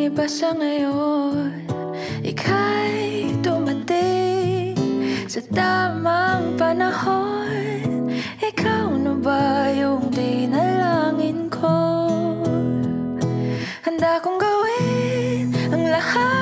Walang iba sa ngayon. Ika'y dumating Sa tamang panahon. Ikaw na ba yung dinalangin ko? Handa kong gawin ang lahat.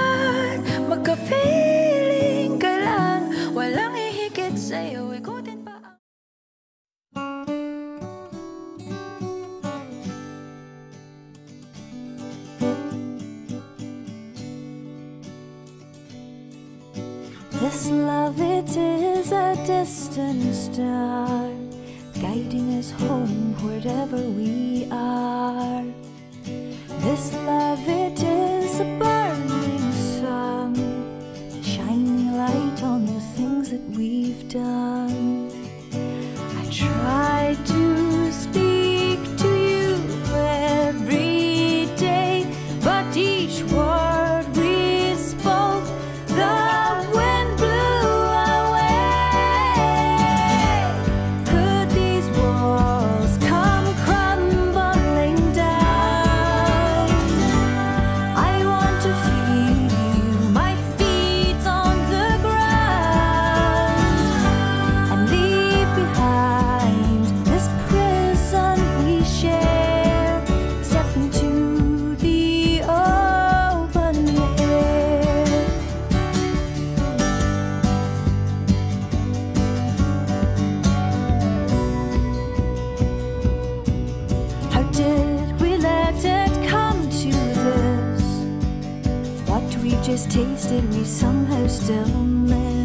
This love, it is a distant star, guiding us home wherever we are. This love, it is a just tasted me somehow still mad.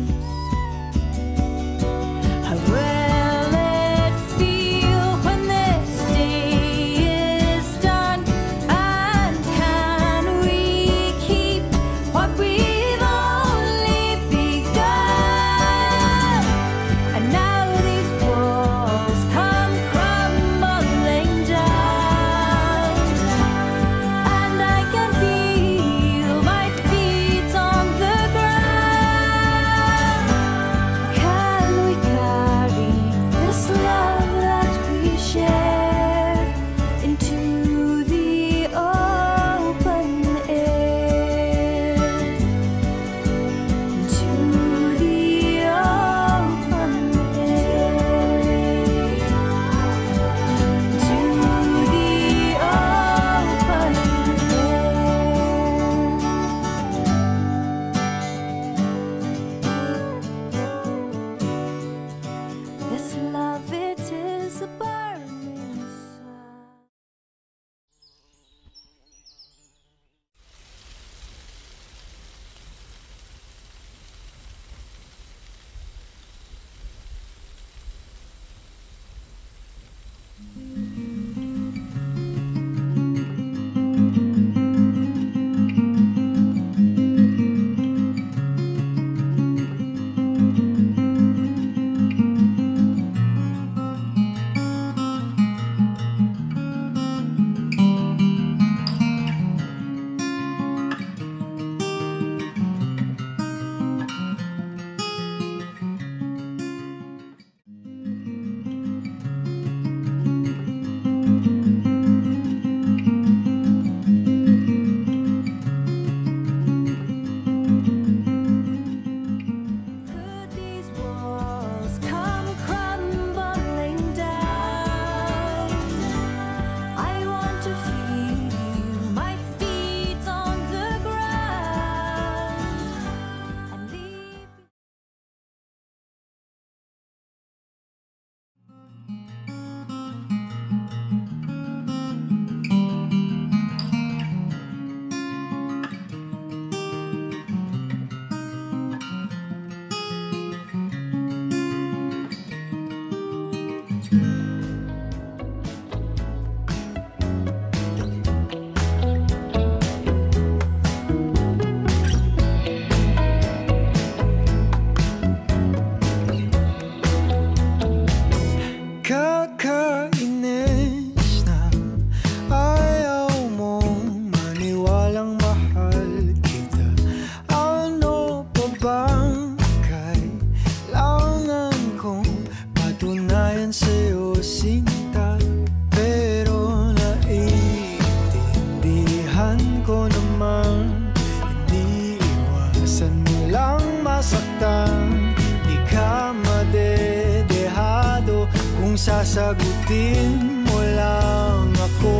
sasagutin mo lang ako.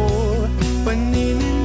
Paninin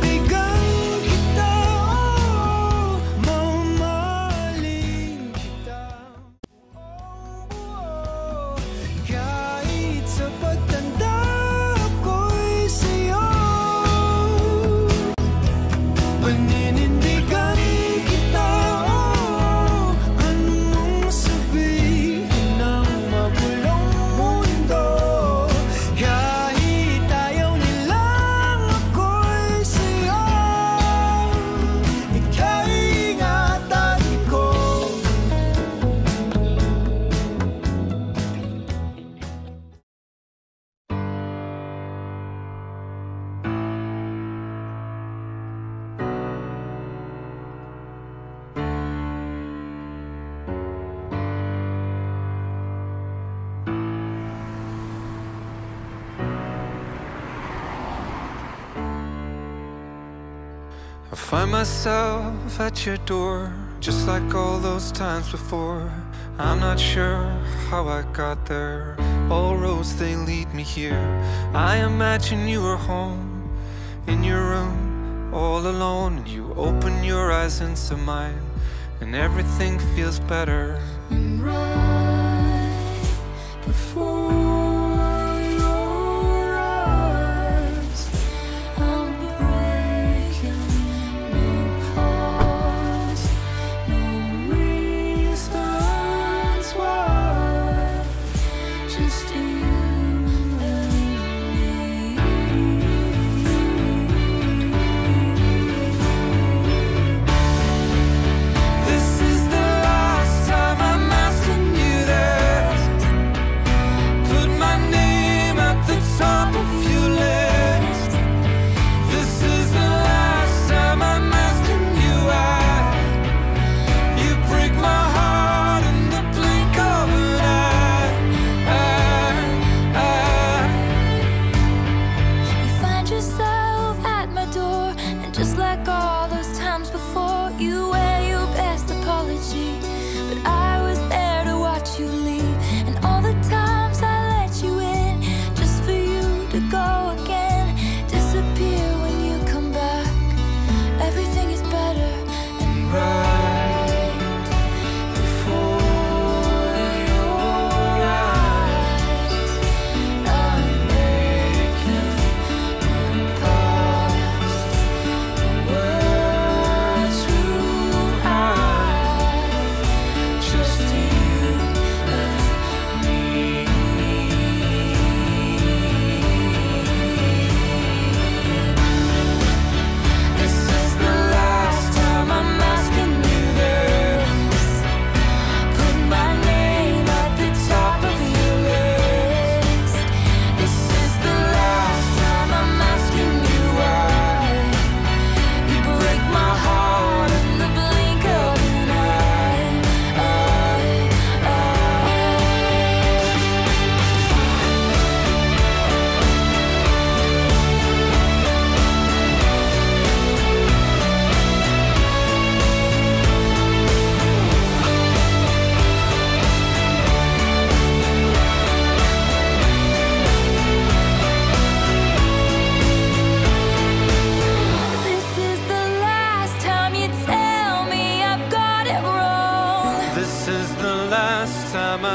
I find myself at your door, just like all those times before. I'm not sure how I got there. All roads they lead me here. I imagine you were home, in your room, all alone. And you open your eyes into mine, and everything feels better. And right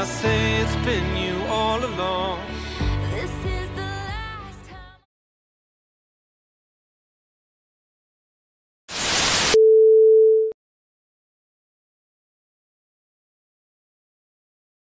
I say it's been you all along.